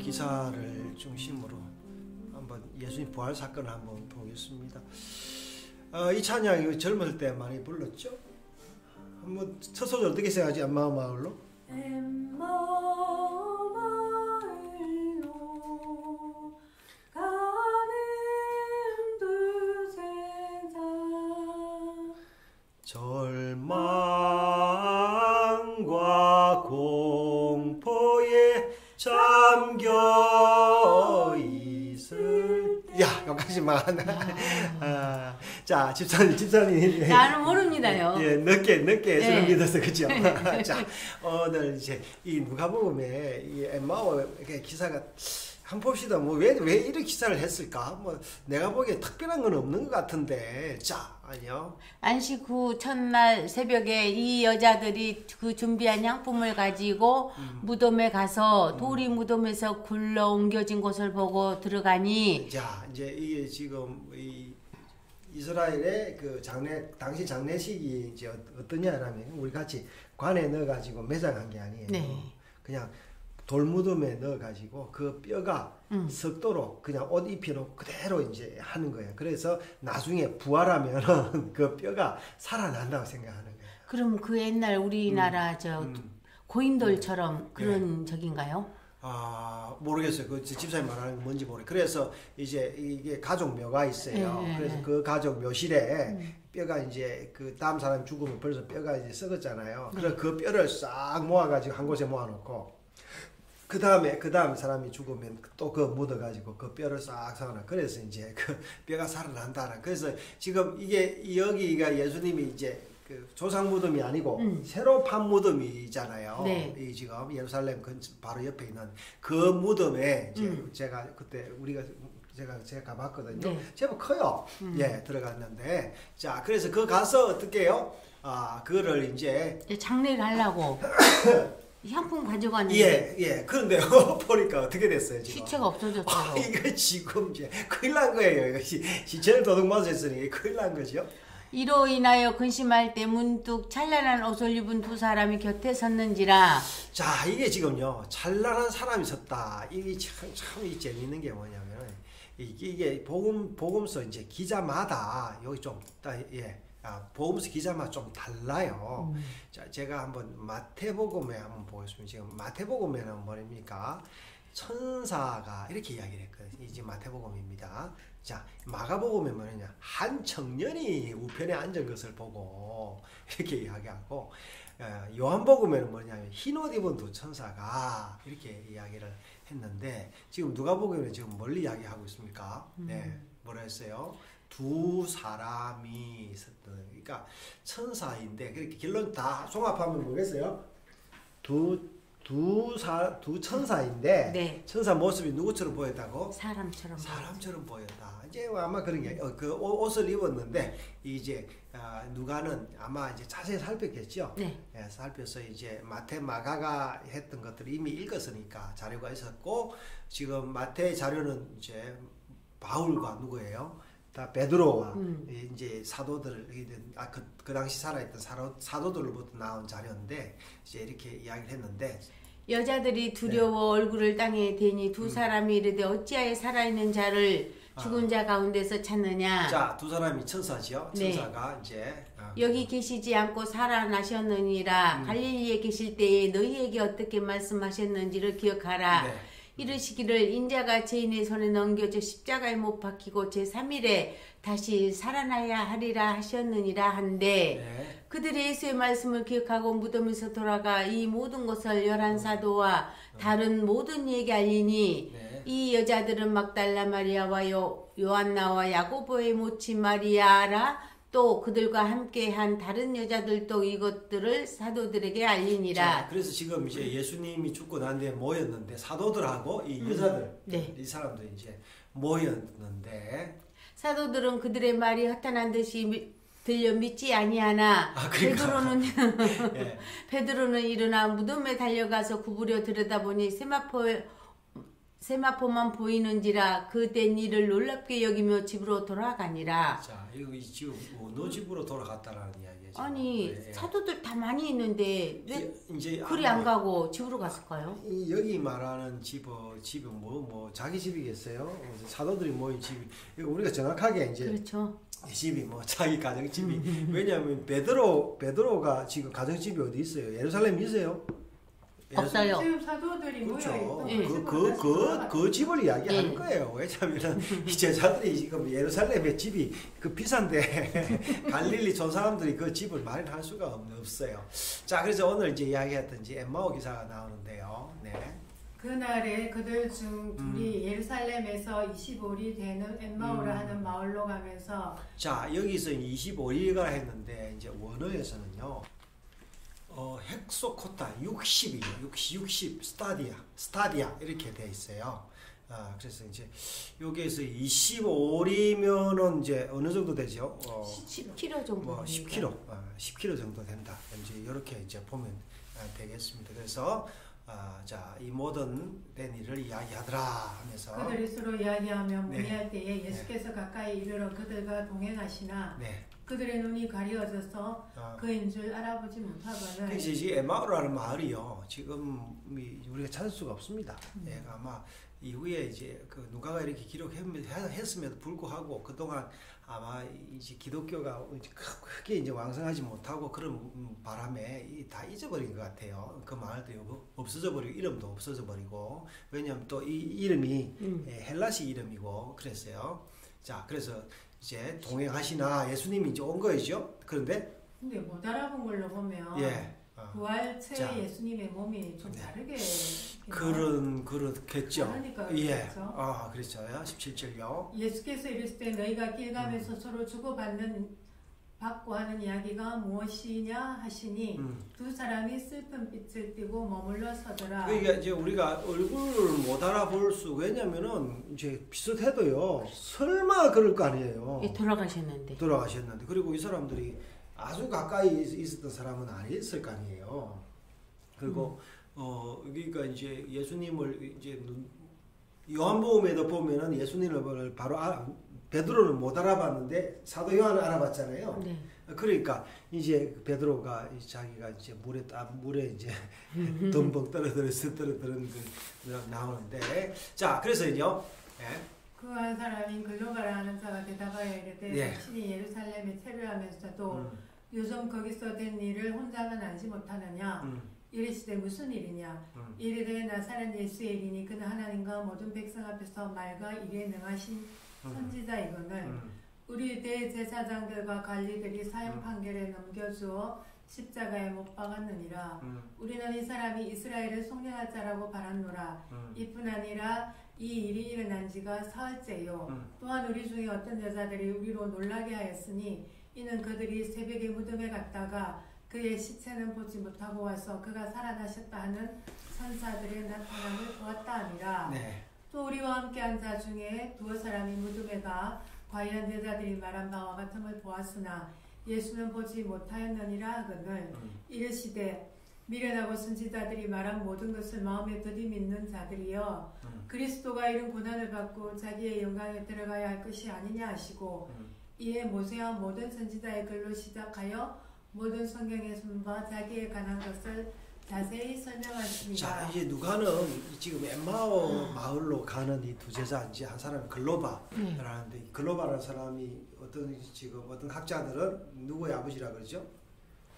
기사를 중심으로 한번 예수님 부활 사건을 한번 보겠습니다. 어, 이 찬양 젊을 때 많이 불렀죠? 한번 첫 소절 어떻게 생각하지? 엠마오 마을로? 엠마오 마을로 야 여기까지만 아, 자 집사님 집사님 나는 모릅니다요. 예, 늦게 늦게 네. 믿어서 그죠. 자, 오늘 이제 이 누가복음에 이 엠마오 이렇게 기사가 한 봅시다. 뭐 왜 왜 이런 기사를 했을까? 뭐 내가 보기에 특별한 건 없는 것 같은데. 자, 아니요. 안식 후 첫날 새벽에 이 여자들이 그 준비한 향품을 가지고 음. 무덤에 가서 도리 무덤에서 굴러 옮겨진 곳을 보고 들어가니 자, 이제 이게 지금 이 이스라엘의 그 장례 당시 장례식이 이제 어- 어떠냐라면 우리 같이 관에 넣어 가지고 매장한 게 아니에요. 네. 그냥 돌무덤에 넣어 가지고 그 뼈가 음. 썩도록 그냥 옷 입혀놓고 그대로 이제 하는 거예요. 그래서 나중에 부활하면은 그 뼈가 살아난다고 생각하는 거예요. 그럼 그 옛날 우리나라 저 음. 고인돌처럼 그런 적인가요? 아 모르겠어요. 그 지- 집사님 말하는 게 뭔지 모르. 그래서 이제 이게 가족 묘가 있어요. 예, 예, 그래서 예. 그 가족 묘실에 뼈가 이제 그 다음 사람 죽으면 벌써 뼈가 이제 썩었잖아요. 그래서 그 뼈를 싹 모아가지고 한 곳에 모아놓고 그 다음에 그 다음 사람이 죽으면 또 그 묻어가지고 그 뼈를 싹 사나 그래서 이제 그 뼈가 살아난다는. 그래서 지금 이게 여기가 예수님이 이제 그 조상 무덤이 아니고 음. 새로 판 무덤이잖아요. 네. 이 지금 예루살렘 근처 바로 옆에 있는 그 무덤에 이제 음. 제가 그때 우리가 제가 제가 가봤거든요. 네. 제법 커요. 음. 예, 들어갔는데 자 그래서 그 가서 어떻게 해요? 아 그거를 이제 장례를 하려고 향품 가져갔는데 예, 예. 그런데 보니까 어떻게 됐어요, 지금? 시체가 없어졌어요. 아, 이거 지금 이제 큰일 난 거예요. 시, 시체를 도둑맞아 했으니 큰일 난 거죠. 이로 인하여 근심할 때 문득 찬란한 옷을 입은 두 사람이 곁에 섰는지라 자, 이게 지금요. 찬란한 사람이 섰다. 이게 참, 참이 재밌는 게 뭐냐면 이게, 이게 복음 복음서 이제 기자마다 여기 좀 따- 예. 아, 복음서 기자마다 좀 달라요. 자, 제가 한번 마태복음에 한번 보겠습니다. 지금 마태복음에는 뭐입니까? 천사가 이렇게 이야기를 했거든요. 이제 마태복음입니다. 자, 마가복음에 뭐냐? 한 청년이 우편에 앉은 것을 보고 이렇게 이야기하고 어, 요한복음에는 뭐냐면 흰옷 입은 두 천사가 이렇게 이야기를 했는데 지금 누가복음에는 지금 멀리 이야기하고 있습니까? 네, 뭐라 했어요? 두 사람이 있었던 그러니까 천사인데 그렇게 결론 다 종합하면 뭐겠어요? 두 두사두 천사인데 네. 천사 모습이 누구처럼 보였다고? 사람처럼 사람처럼 보였다. 이제 아마 그런 게그 옷을 입었는데 이제 아, 누가는 아마 이제 자세히 살폈겠죠. 네. 예, 살펴서 이제 마태 마가가 했던 것들을 이미 읽었으니까 자료가 있었고 지금 마태 자료는 이제 바울과 누구예요? 다 베드로와 음. 이제 사도들 아그 그 당시 살아있던 사도 사도들로부터 나온 자료인데 이제 이렇게 이야기를 했는데 여자들이 두려워 얼굴을 땅에 대니 두 사람이 이르되 어찌하여 살아있는 자를 죽은 자 가운데서 찾느냐 자두 사람이 천사지요. 네. 천사가 이제 어, 여기 계시지 않고 살아나셨느니라 음. 갈릴리에 계실 때에 너희에게 어떻게 말씀하셨는지를 기억하라 네. 이르시기를 인자가 죄인의 손에 넘겨져 십자가에 못 박히고 제3일에 다시 살아나야 하리라 하셨느니라 한데 네. 그들이 예수의 말씀을 기억하고 무덤에서 돌아가 이 모든 것을 열한 사도와 다른 모든 이에게 알리니 네. 이 여자들은 막달라 마리아와 요, 요한나와 야고보의 모친 마리아라 또 그들과 함께한 다른 여자들도 이것들을 사도들에게 알리니라 자, 그래서 지금 이제 예수님이 죽고 난 뒤에 모였는데 사도들하고 이 여자들 네. 이 사람들 이제 모였는데 사도들은 그들의 말이 허탄한 듯이 미- 들려 믿지 아니하나 아, 그러니까. 베드로는 예. 베드로는 일어나 무덤에 달려가서 구부려 들여다보니 세마포 세마포만 보이는지라 그된 일을 놀랍게 여기며 집으로 돌아가니라. 자, 이거 이 지금 뭐너 집으로 돌아갔다라는 이야기예요. 되죠. 아니 예, 예. 사도들 다 많이 있는데 왜 이- 이제 그리 아마 안 가고 집으로 갔을까요? 이 여기 말하는 집은 집은 뭐뭐 자기 집이겠어요? 사도들이 모인 집이 우리가 정확하게 이제 그렇죠. 이 집이 뭐 자기 가정 집이 왜냐하면 베드로 베드로가 지금 가정 집이 어디 있어요? 예루살렘 있어요? 없어요. 지금 사도들이 그렇죠. 모여 예. 그그 그 그 집을 이야기하는 예. 거예요. 왜냐하면 이 제자들이 지금 예루살렘의 집이 그 비싼데 갈릴리 촌 사람들이 그 집을 마련할 수가 없- 없어요. 자, 그래서 오늘 이제 이야기했던 이제 엠마오 기사가 나오는데요. 네. 그날에 그들 중 둘이 음. 예루살렘에서 25리 되는 엠마오라 음. 하는 마을로 가면서 자, 여기서 25리가 했는데 이제 원어에서는요. 어, 헥소코타 60이에요. 60, 60 스타디아, 스타디아 이렇게 돼 있어요. 아, 그래서 이제 여기에서 25리면은 이제 어느 정도 되죠? 어, 10kg 정도. 뭐 됩니다. 10kg, 어, 10kg 정도 된다. 이제 이렇게 이제 보면 아, 되겠습니다. 그래서 아, 자, 이 모든 된 일을 이야기하더라 하면서 그들이 서로 이야기하며 네. 문의할 때에 예수께서 가까이 이르러 그들과 동행하시나 네. 그들의 눈이 가려져서 어, 그인 줄 알아보지 못하거늘 이 에마우라는 마을이요. 지금 이 우리가 찾을 수가 없습니다. 예, 아마 이후에 이제 그 누가가 이렇게 기록했음에도 불구하고 그동안 아마 이제 기독교가 이제 크- 크게 이제 왕성하지 못하고 그런 음, 바람에 이- 다 잊어버린 것 같아요. 그 없- 없어져 버리고 이름도 없어져 버리고 왜냐하면 또 이 이름이 음. 예, 헬라식 이름이고 그랬어요. 자, 그래서 이제 동행하시나 예수님이 이제 온 거이죠. 그런데 근데 못 알아본 걸로 보면 예. 어. 부활체 자. 예수님의 몸이 좀 네. 다르게 그런 그렇겠죠. 예. 그렇죠. 아, 그렇죠. 17절요. 예수께서 이르실 때 너희가 길 가면서 서로 주고받는 받고 하는 이야기가 무엇이냐 하시니 음. 두 사람이 슬픈 빛을 띠고 머물러 서더라. 그러니까 이제 우리가 얼굴을 못 알아볼 수 왜냐면은 이제 비슷해도요. 설마 그럴 거 아니에요. 예, 돌아가셨는데. 돌아가셨는데 그리고 이 사람들이 아주 가까이 있- 있었던 사람은 아니었을 거 아니에요. 그리고 어 그러니까 이제 예수님을 이제 눈- 요한복음에도 보면은 예수님을 바로 아, 베드로는 못 알아봤는데 사도 요한은 알아봤잖아요. 네. 그러니까 이제 베드로가 이 자기가 이제 물에 따 물에 이제 덤벙 떨어들어서 떨어뜨는 그 나오는데 자 그래서요. 예. 그한 사람인 글로바라 하는 자가 대답하여 이르되 예. 당신이 예루살렘에 체류하면서도 음, 요즘 거기서 된 일을 혼자만 알지 못하느냐 음, 이르시되 무슨 일이냐 음. 이르되 나사렛 예수의 일이니 그는 하나님과 모든 백성 앞에서 말과 일에 능하신 음, 선지자 이거늘 음, 우리 대제사장들과 관리들이 사형 음. 판결에 넘겨주어 십자가에 못 박았느니라. 음, 우리는 이 사람이 이스라엘을 속량할 자라고 바랐노라. 음, 이뿐 아니라 이 일이 일어난 지가 사흘째요. 음. 또한 우리 중에 어떤 여자들이 우리로 놀라게 하였으니 이는 그들이 새벽에 무덤에 갔다가 그의 시체는 보지 못하고 와서 그가 살아나셨다 하는 선사들의 나타남을 보았다 하니라. 네. 또 우리와 함께한 자 중에 두어 사람이 무덤에 가 과연 여자들이 말한 바와 같음을 보았으나 예수는 보지 못하였느니라 하거늘 음, 이르시되 미련하고 선지자들이 말한 모든 것을 마음에 들이 믿는 자들이여 음, 그리스도가 이런 고난을 받고 자기의 영광에 들어가야 할 것이 아니냐 하시고 음. 이에 모세와 모든 선지자의 글로 시작하여 모든 성경에 순바 자기에 관한 것을 자세히 설명하십니다. 자 이제 누가는 지금 엠마오 마을로 가는 이 두 제자 이제 한 사람이 글로바라는데 네. 이 글로바라는 사람이 어떤 지금 어떤 학자들은 누구의 아버지라 그러죠?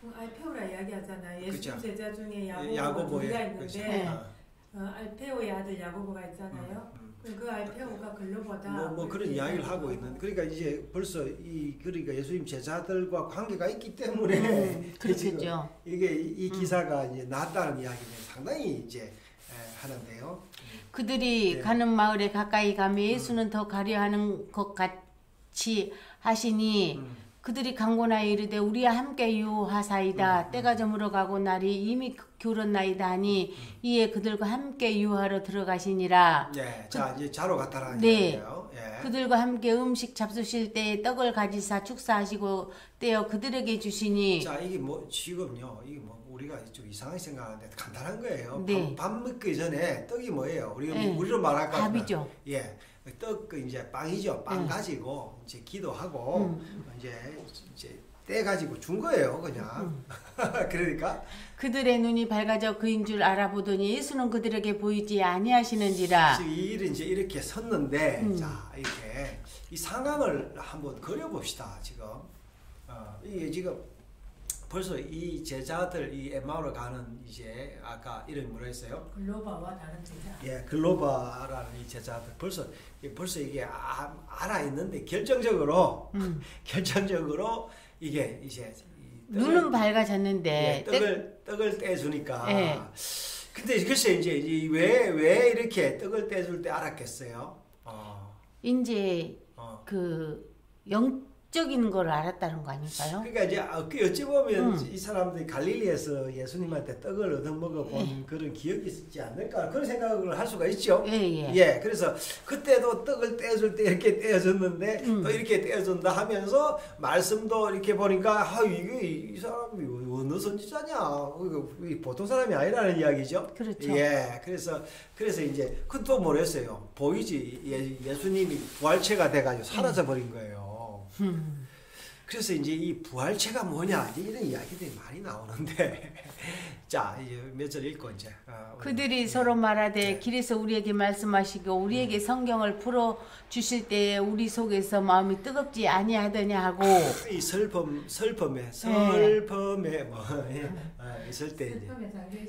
그 알페오라 이야기하잖아요. 예수 그죠. 제자 중에 야고보가 그죠? 있는데 아, 어, 알페오의 아들 야고보가 있잖아요. 음, 음. 그, 그 알페오가 글로보다 뭐, 뭐 그런 이야기를 하고. 있는 그러니까 이제 벌써 이 그러니까 예수님 제자들과 관계가 있기 때문에 음, 그렇겠죠. 이게 이, 이 기사가 이제 나왔다는 이야기는 상당히 이제 에, 하는데요. 그들이 네. 가는 마을에 가까이 가면 예수는 더 가려하는 것 같이 하시니 음, 그들이 강권하여 이르되 우리와 함께 유하사이다 음, 때가 저물어 가고 날이 이미 교렸나이다 하니 음. 이에 그들과 함께 유하러 들어가시니라 네, 자 이제 자로 갔다라는 네. 이야기예요. 예. 그들과 함께 음식 잡수실 때에 떡을 가지사 축사하시고 떼어 그들에게 주시니 자 이게 뭐 지금요 이게 뭐 우리가 좀 이상하게 생각하는데 간단한 거예요. 네. 밥, 밥 먹기 전에 떡이 뭐예요? 우리가 네. 우리로 말할까? 밥이죠. 예, 떡 그 이제 빵이죠. 빵 네. 가지고 이제 기도하고 음. 이제 이제 떼 가지고 준 거예요, 그냥. 그러니까 그들의 눈이 밝아져 그인 줄 알아보더니 예수는 그들에게 보이지 아니하시는지라. 이 일은 이제 이렇게 섰는데, 음. 자 이렇게 이 상황을 한번 그려봅시다. 지금 어, 이게 지금 벌써 이 제자들 이 에마오를 가는 이제 아까 이름이 뭐라 했어요? 글로바와 다른 제자. 예, 글로바라는 이 제자들 벌써 벌써 이게 아, 알아 있는데 결정적으로 음. 결정적으로 이게 이제 이 떡을- 눈은 밝아졌는데 예, 떡을 떡을 떼주니까. 예. 근데 글쎄 이제 왜왜 이렇게 떡을 떼줄 때 알았겠어요? 어, 이제 어. 그 영 적인 걸 알았다는 거 아닐까요? 그러니까 이제 어, 그 어찌 보면 음. 이 사람들이 갈릴리에서 예수님한테 떡을 얻어 먹어 본 예. 그런 기억이 있지 않을까 그런 생각을 할 수가 있죠. 예, 예. 예, 그래서 그때도 떡을 떼줄 때 이렇게 떼어줬는데 음. 또 이렇게 떼어준다 하면서 말씀도 이렇게 보니까 아 이게 이 사람이 어느 선지자냐 보통 사람이 아니라는 이야기죠. 그렇죠. 예, 그래서 그래서 이제 그또 뭐랬어요? 보이지 예, 예수님이 부활체가 돼가지고 사라져 버린 거예요. 음. 그래서 이제 이 부활체가 뭐냐 이런 이야기들이 많이 나오는데 자 이제 몇절 읽고 이제 어, 그들이 예. 서로 말하되 네. 길에서 우리에게 말씀하시고 우리에게 성경을 풀어 주실 때에 우리 속에서 마음이 뜨겁지 아니하더냐 하고 이 슬픔 슬픔에 네. 슬픔에 뭐 예, 아, 있을 때 이제.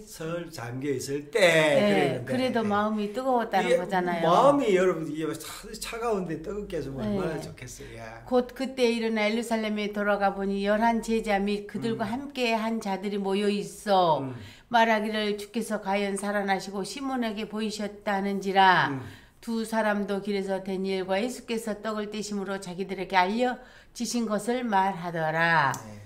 설 잠겨 있을 때 네, 그랬는데 그래도 네. 마음이 뜨거웠다는 거잖아요. 마음이 여러분 이게 차, 차가운데 뜨겁게 네. 얼마나 좋겠어요. 예. 곧 그때 일어나 예루살렘에 돌아가 보니 열한 제자 및 그들과 음. 함께 한 자들이 모여 있어 음, 말하기를 주께서 과연 살아나시고 시몬에게 보이셨다는지라 음. 두 사람도 길에서 된 일과 예수께서 떡을 떼심으로 자기들에게 알려지신 것을 말하더라. 네.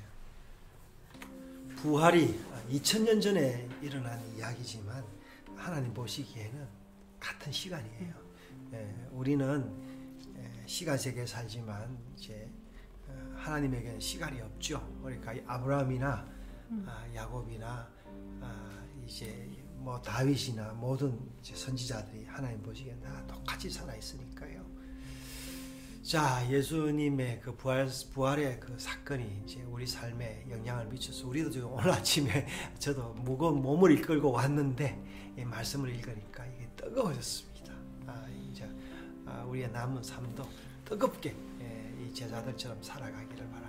부활이 2000년 전에 일어난 이야기지만 하나님 보시기에는 같은 시간이에요. 예, 우리는 예, 시간 세계에 살지만 이제 어, 하나님에게는 시간이 없죠. 그러니까 이 아브라함이나 아, 야곱이나 아, 이제 뭐 다윗이나 모든 선지자들이 하나님 보시기에는 다 똑같이 살아 있으니까요. 자, 예수님의 그 부활, 부활의 그 사건이 이제 우리 삶에 영향을 미쳐서 우리도 지금 오늘 아침에 저도 무거운 몸을 이끌고 왔는데 이 말씀을 읽으니까 이게 뜨거워졌습니다. 아, 이제 아, 우리의 남은 삶도 뜨겁게 예, 이 제자들처럼 살아가기를 바랍니다.